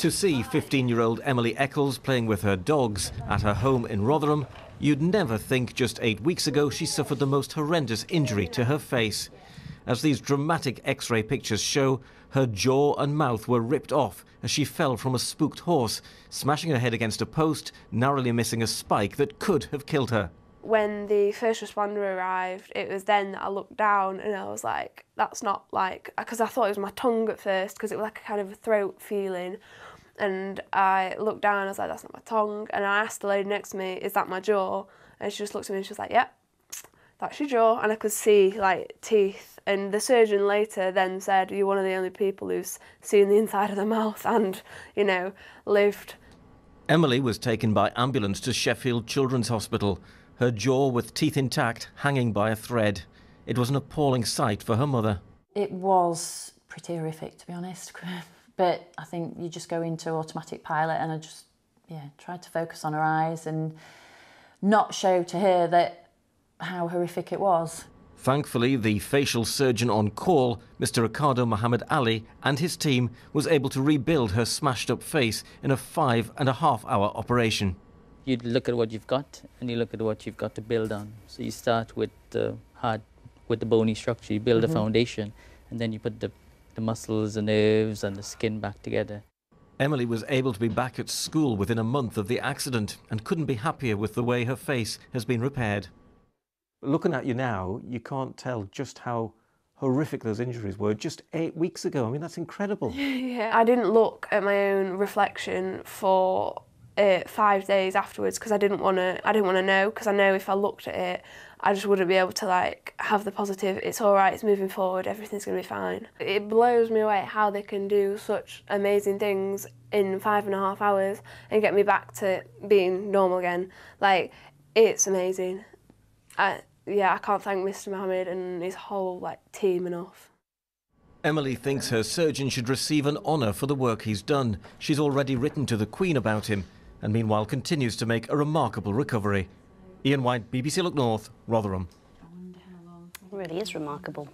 To see 15-year-old Emily Eccles playing with her dogs at her home in Rotherham, you'd never think just eight weeks ago she suffered the most horrendous injury to her face. As these dramatic X-ray pictures show, her jaw and mouth were ripped off as she fell from a spooked horse, smashing her head against a post, narrowly missing a spike that could have killed her. When the first responder arrived, it was then that I looked down and I was like, that's not like, because I thought it was my tongue at first because it was like a kind of a throat feeling. And I looked down and I was like, that's not my tongue. And I asked the lady next to me, is that my jaw? And she just looked at me and she was like, yep, that's your jaw. And I could see like teeth. And the surgeon later then said, you're one of the only people who's seen the inside of the mouth and, you know, lived. Emily was taken by ambulance to Sheffield Children's Hospital, her jaw with teeth intact hanging by a thread. It was an appalling sight for her mother. It was pretty horrific, to be honest. But I think you just go into automatic pilot and I just, yeah, tried to focus on her eyes and not show to her that how horrific it was. Thankfully, the facial surgeon on call, Mr. Ricardo Mohammed Ali, and his team was able to rebuild her smashed up face in a five and a half hour operation. You look at what you've got and you look at what you've got to build on. So you start with the hard, with the bony structure, you build mm -hmm. a mm-hmm. foundation, and then you put the the muscles, the nerves, and the skin back together. Emily was able to be back at school within a month of the accident and couldn't be happier with the way her face has been repaired. Looking at you now, you can't tell just how horrific those injuries were just eight weeks ago. I mean, that's incredible. yeah, I didn't look at my own reflection for uh, five days afterwards because I didn't want to. I didn't want to know because I know if I looked at it, I just wouldn't be able to like have the positive. It's all right. It's moving forward. Everything's gonna be fine. It blows me away how they can do such amazing things in five and a half hours and get me back to being normal again. Like it's amazing. I, yeah, I can't thank Mr. Mohammed and his whole like team enough. Emily thinks her surgeon should receive an honour for the work he's done. She's already written to the Queen about him and meanwhile continues to make a remarkable recovery. Ian White, BBC Look North, Rotherham. It really is remarkable.